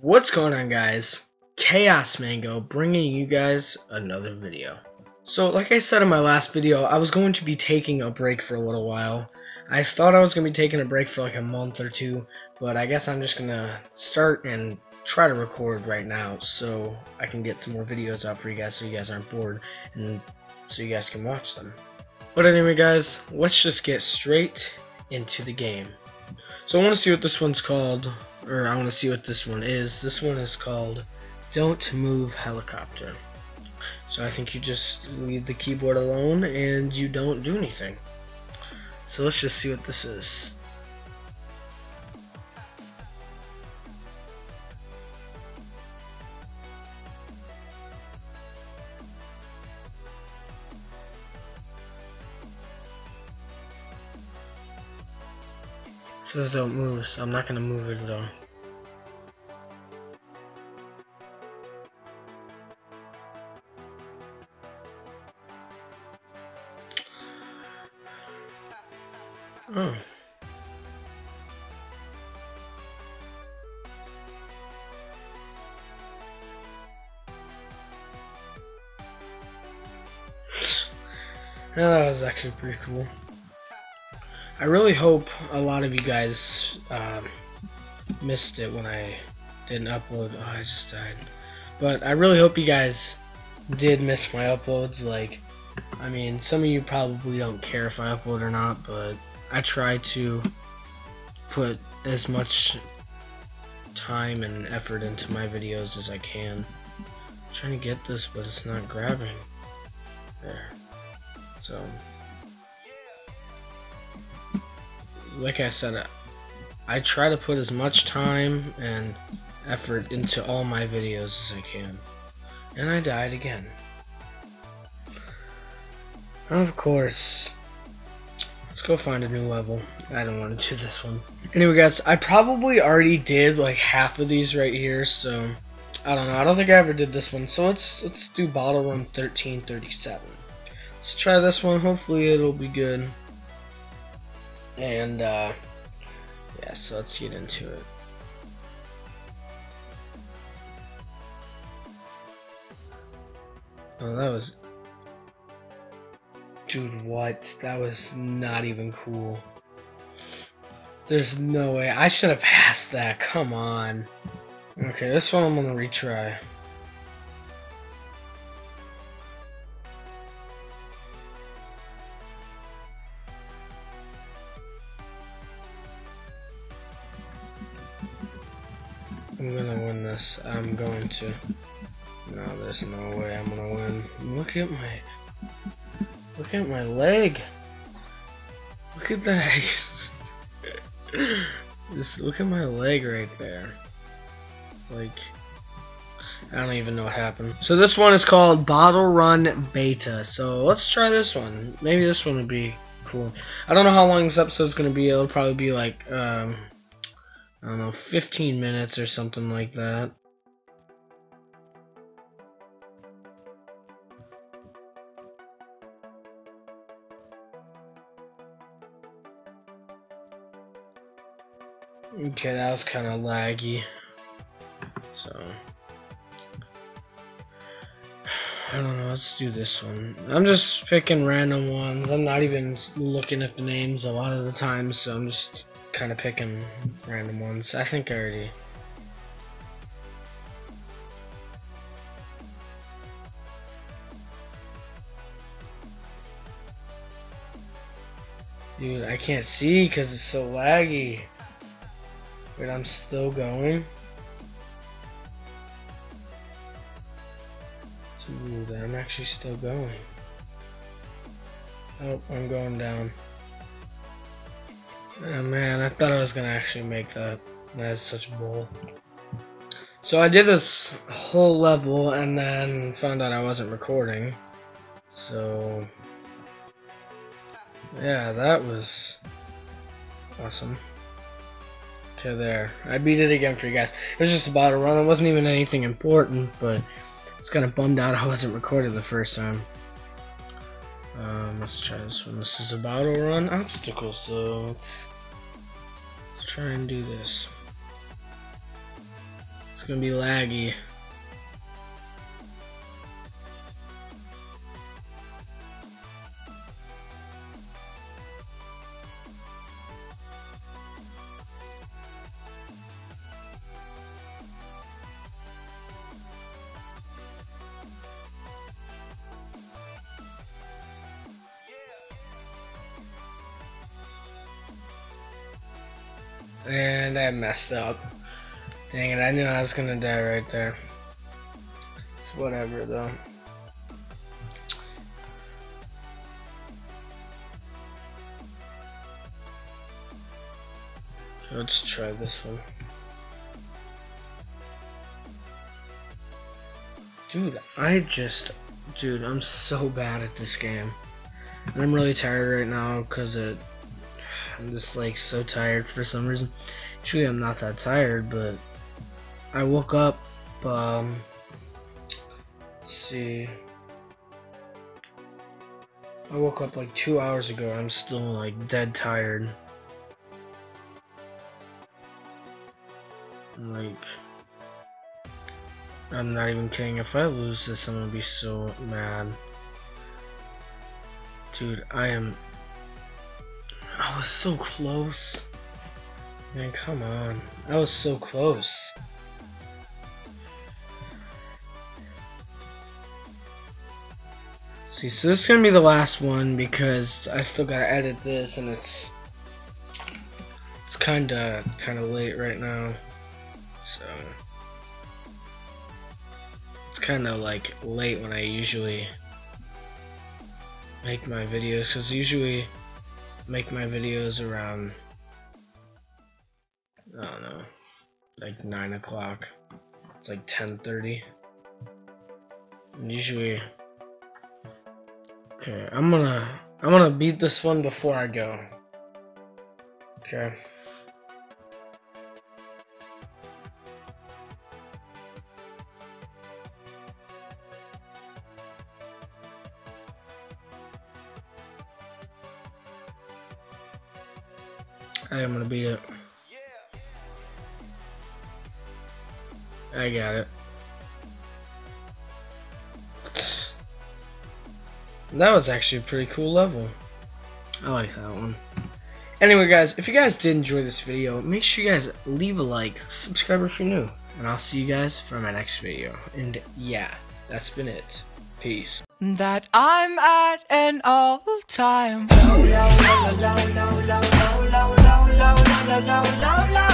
What's going on guys? Chaos Mango bringing you guys another video. So like I said in my last video, I was going to be taking a break for a little while. I thought I was going to be taking a break for like a month or two, but I guess I'm just going to start and try to record right now so I can get some more videos out for you guys so you guys aren't bored and so you guys can watch them. But anyway guys, let's just get straight into the game. So I want to see what this one's called, or I want to see what this one is. This one is called Don't Move Helicopter. So I think you just leave the keyboard alone and you don't do anything. So let's just see what this is. Says don't move, so I'm not gonna move it at all. Oh. That was actually pretty cool. I really hope a lot of you guys um, missed it when I didn't upload. Oh, I just died. But I really hope you guys did miss my uploads. Like, I mean, some of you probably don't care if I upload or not, but I try to put as much time and effort into my videos as I can. I'm trying to get this, but it's not grabbing. There. So, like I said, I try to put as much time and effort into all my videos as I can. And I died again. Of course. Let's go find a new level. I don't want to do this one. Anyway guys, I probably already did like half of these right here, so I don't know. I don't think I ever did this one. So let's let's do Bottle Run 1337. Let's try this one. Hopefully it'll be good. And, uh, yeah, so let's get into it. Oh, that was... Dude, what? That was not even cool. There's no way. I should have passed that. Come on. Okay, this one I'm gonna retry. I'm gonna win this. I'm going to. No, there's no way I'm gonna win. Look at my. Look at my leg. Look at that. Just look at my leg right there. Like. I don't even know what happened. So this one is called Bottle Run Beta. So let's try this one. Maybe this one would be cool. I don't know how long this episode is going to be. It'll probably be like um, I don't know, 15 minutes or something like that. Okay, that was kind of laggy. So, I don't know, let's do this one. I'm just picking random ones. I'm not even looking at the names a lot of the time, so I'm just kind of picking random ones. I think I already. Dude, I can't see because it's so laggy. Wait, I'm still going. Dude, I'm actually still going. Oh, I'm going down. Oh man, I thought I was gonna actually make that. That's such a bull. So I did this whole level and then found out I wasn't recording. So yeah, that was awesome. Okay, there. I beat it again for you guys. It was just about a run. It wasn't even anything important, but I was kind of bummed out I wasn't recorded the first time. Um, let's try this one. This is a battle run obstacle, so let's, let's try and do this. It's gonna be laggy. And I messed up. Dang it, I knew I was gonna die right there. It's whatever though. Let's try this one. Dude, I just... Dude, I'm so bad at this game. And I'm really tired right now because it I'm just like so tired for some reason. Usually I'm not that tired, but I woke up, um, see. I woke up like two hours ago. I'm still like dead tired. Like, I'm not even kidding. If I lose this, I'm gonna be so mad. Dude, I am I was so close. Man, come on. I was so close. See, so this is gonna be the last one because I still gotta edit this and it's it's kinda kinda late right now. So it's kinda like late when I usually make my videos because usually make my videos around I don't know like 9 o'clock. It's like 10:30 usually okay I'm gonna I'm gonna beat this one before I go. Okay I am gonna beat it. I got it. That was actually a pretty cool level. I like that one. Anyway guys, if you guys did enjoy this video, make sure you guys leave a like, subscribe if you're new, and I'll see you guys for my next video. And yeah, that's been it. Peace. That I'm at an all Love, love, love,